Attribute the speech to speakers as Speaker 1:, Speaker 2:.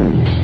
Speaker 1: Thank you.